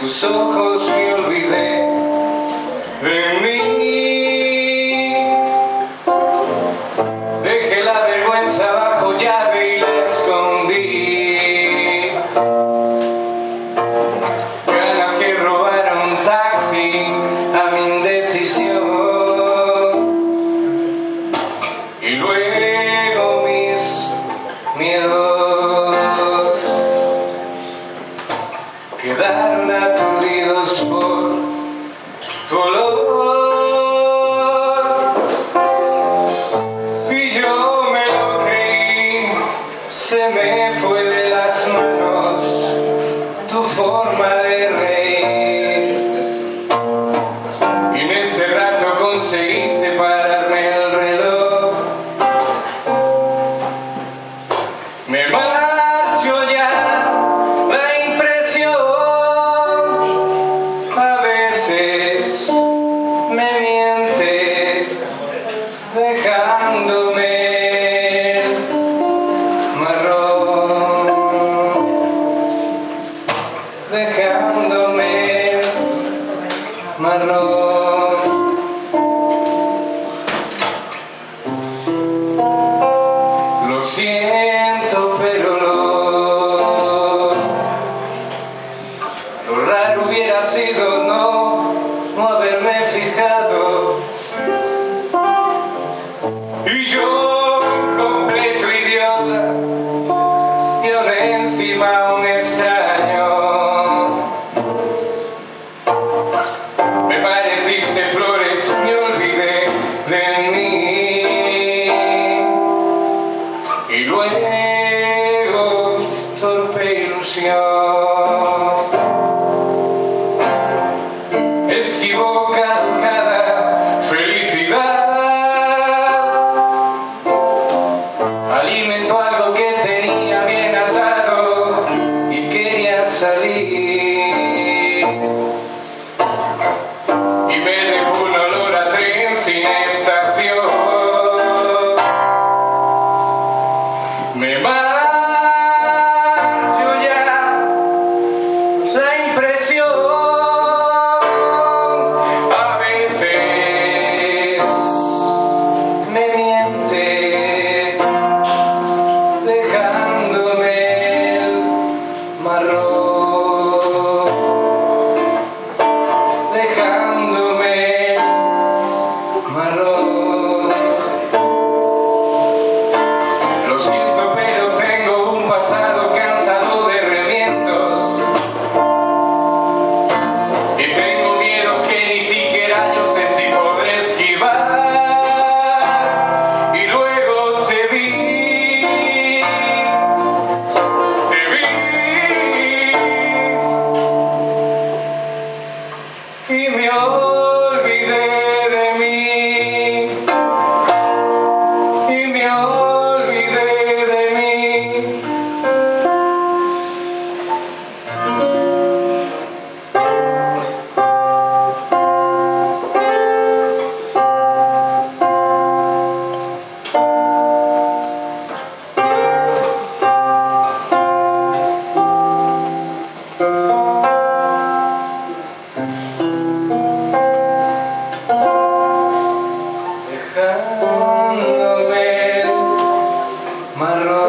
tus ojos me olvidé de mí. Dejé la vergüenza bajo llave y se me fue de las manos tu forma de reír. Me miente dejándome marrón, dejándome marrón. Hubiera sido ilusión, esquivó cada felicidad. Alimentó algo que tenía bien atado y quería salir. Y me dejó un olor a tren sin estación. Me Lo siento, pero tengo un pasado cansado de remientos y tengo miedos que ni siquiera yo sé si podré esquivar. Y luego te vi, te vi. Y me dio Marro